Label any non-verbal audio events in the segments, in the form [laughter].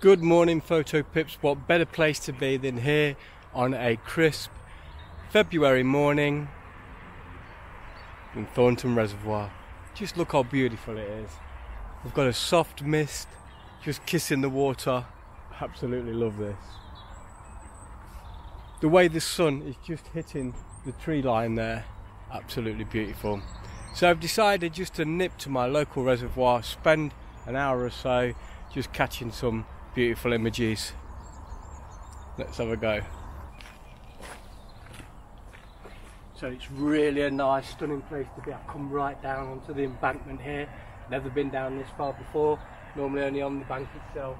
Good morning, Photo Pips. What better place to be than here on a crisp February morning in Thornton Reservoir. Just look how beautiful it is. We've got a soft mist just kissing the water. Absolutely love this. The way the sun is just hitting the tree line there, absolutely beautiful. So I've decided just to nip to my local reservoir, spend an hour or so just catching some beautiful images. Let's have a go. So it's really a nice, stunning place to be. I've come right down onto the embankment here. Never been down this far before, normally only on the bank itself.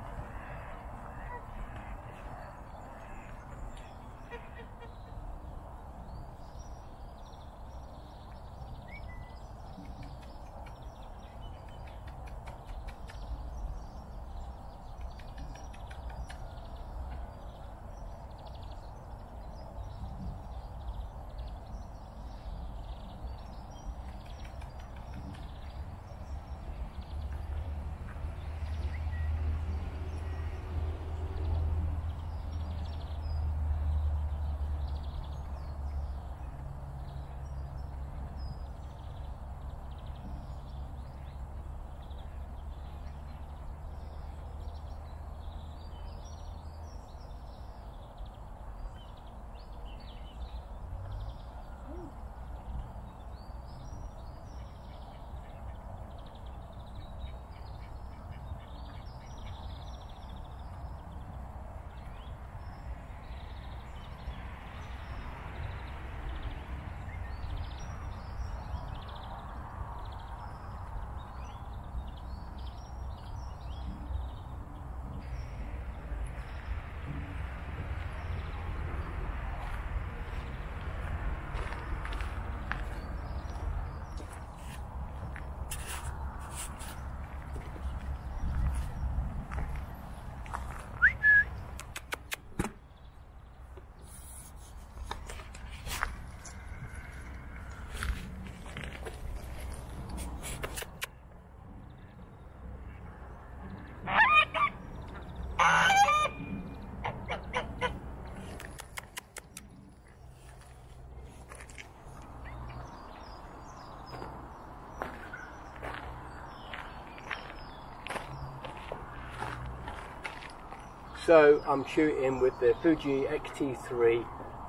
So I'm shooting with the Fuji X-T3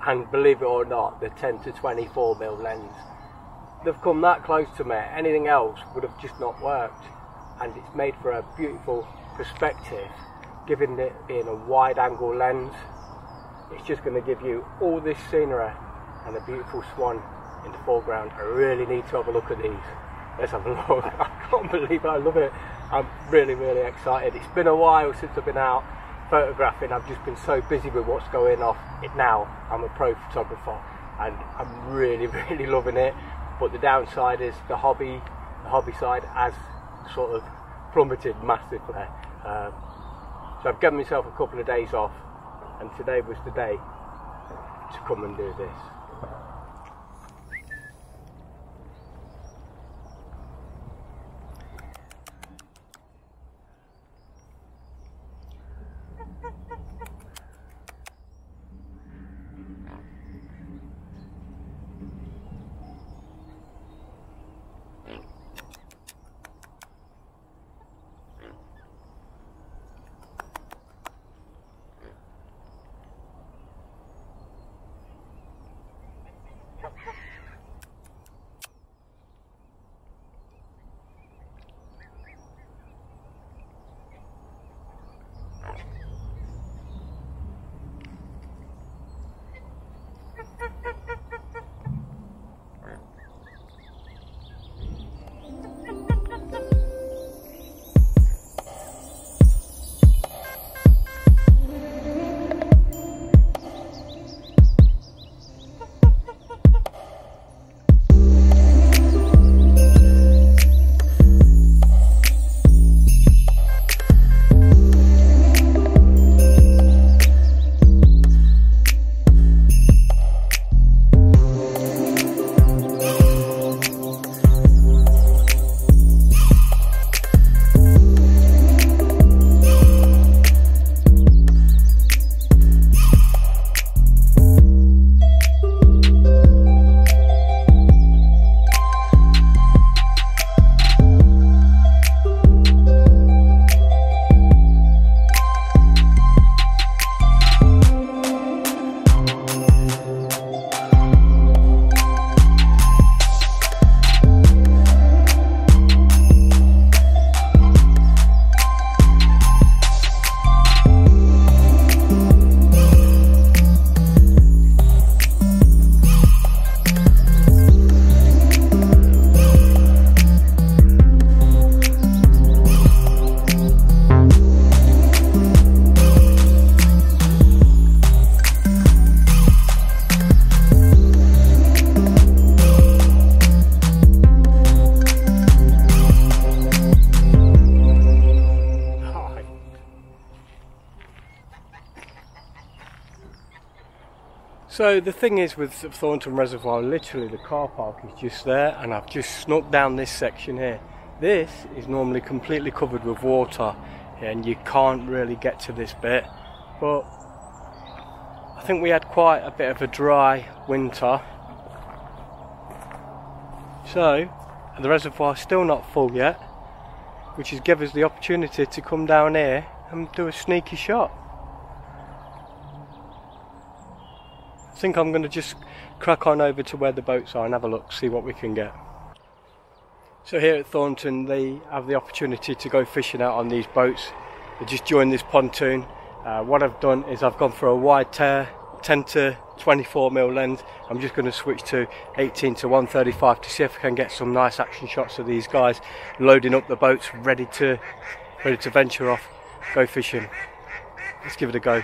and believe it or not the 10 to 24 mm lens. They've come that close to me, anything else would have just not worked and it's made for a beautiful perspective given it being a wide angle lens it's just going to give you all this scenery and a beautiful swan in the foreground. I really need to have a look at these. Let's have a [laughs] look. I can't believe I love it. I'm really, really excited. It's been a while since I've been out photographing. I've just been so busy with what's going off it now. I'm a pro photographer and I'm really, [laughs] really loving it. But the downside is the hobby, the hobby side has sort of plummeted massively. Um, so I've given myself a couple of days off and today was the day to come and do this. So the thing is with Thornton Reservoir, literally the car park is just there and I've just snuck down this section here. This is normally completely covered with water and you can't really get to this bit but I think we had quite a bit of a dry winter so the reservoir is still not full yet which has given us the opportunity to come down here and do a sneaky shot. Think I'm going to just crack on over to where the boats are and have a look, see what we can get. So here at Thornton they have the opportunity to go fishing out on these boats. They just joined this pontoon. Uh, what I've done is I've gone for a wide tear 10 to 24 mil lens. I'm just going to switch to 18 to 135 to see if I can get some nice action shots of these guys loading up the boats, ready to ready to venture off, go fishing. Let's give it a go.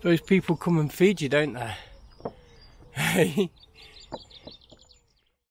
Suppose people come and feed you, don't they? Hey. [laughs]